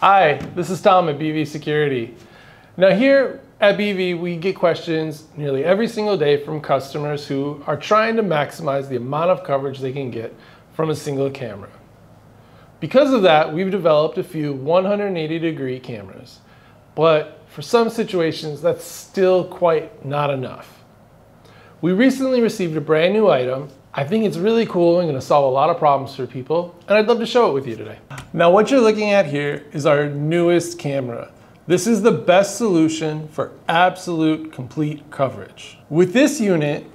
Hi, this is Tom at BV Security. Now here at BV, we get questions nearly every single day from customers who are trying to maximize the amount of coverage they can get from a single camera. Because of that, we've developed a few 180 degree cameras, but for some situations, that's still quite not enough. We recently received a brand new item. I think it's really cool and gonna solve a lot of problems for people, and I'd love to show it with you today. Now what you're looking at here is our newest camera. This is the best solution for absolute complete coverage. With this unit,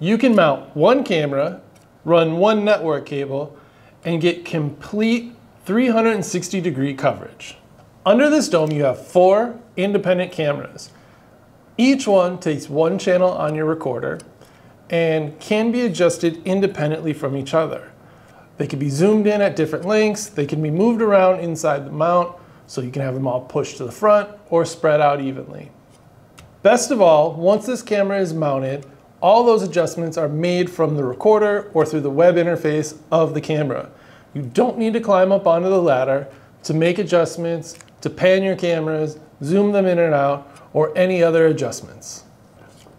you can mount one camera, run one network cable, and get complete 360 degree coverage. Under this dome, you have four independent cameras. Each one takes one channel on your recorder and can be adjusted independently from each other. They can be zoomed in at different lengths, they can be moved around inside the mount, so you can have them all pushed to the front or spread out evenly. Best of all, once this camera is mounted, all those adjustments are made from the recorder or through the web interface of the camera. You don't need to climb up onto the ladder to make adjustments, to pan your cameras, zoom them in and out, or any other adjustments.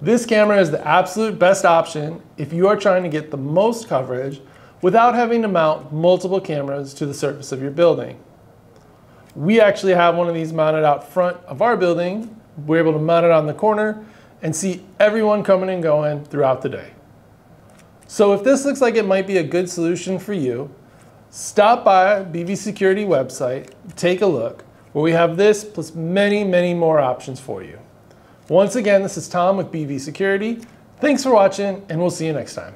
This camera is the absolute best option if you are trying to get the most coverage without having to mount multiple cameras to the surface of your building. We actually have one of these mounted out front of our building. We're able to mount it on the corner and see everyone coming and going throughout the day. So if this looks like it might be a good solution for you, stop by BV Security website, take a look, where we have this plus many, many more options for you. Once again, this is Tom with BV Security. Thanks for watching, and we'll see you next time.